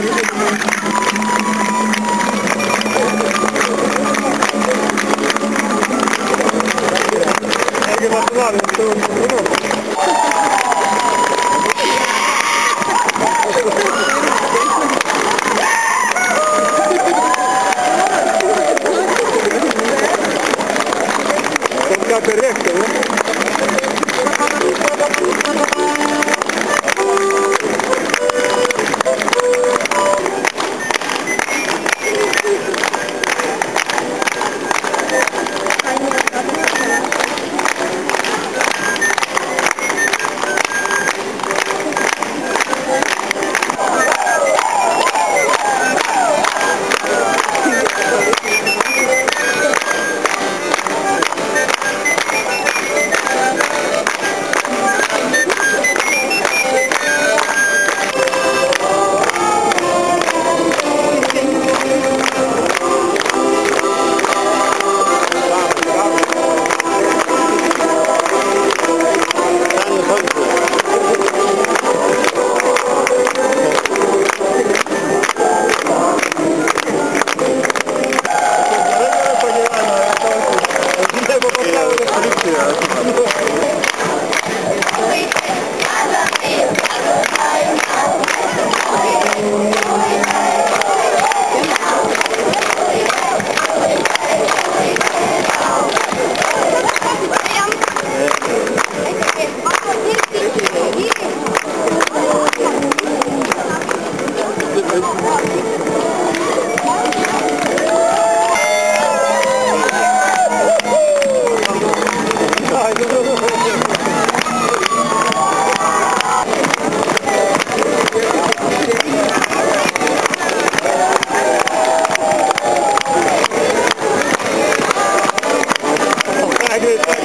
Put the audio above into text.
Thank you. Agri